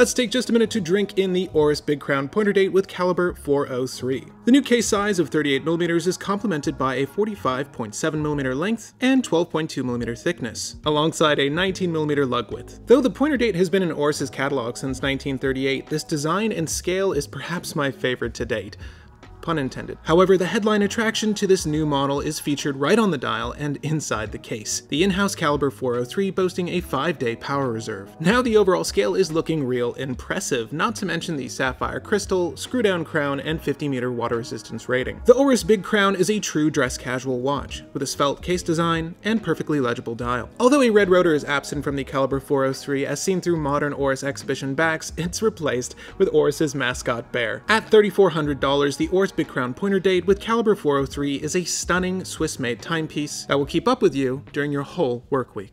Let's take just a minute to drink in the Oris Big Crown pointer date with caliber 403. The new case size of 38mm is complemented by a 45.7mm length and 12.2mm thickness, alongside a 19mm lug width. Though the pointer date has been in Oris's catalog since 1938, this design and scale is perhaps my favorite to date pun intended. However, the headline attraction to this new model is featured right on the dial and inside the case, the in-house caliber 403 boasting a 5-day power reserve. Now the overall scale is looking real impressive, not to mention the sapphire crystal, screw-down crown, and 50 meter water resistance rating. The Oris Big Crown is a true dress casual watch, with a svelte case design and perfectly legible dial. Although a red rotor is absent from the caliber 403 as seen through modern Oris exhibition backs, it's replaced with Oris's mascot bear. At $3,400, the Oris Big Crown pointer date with caliber 403 is a stunning Swiss-made timepiece that will keep up with you during your whole work week.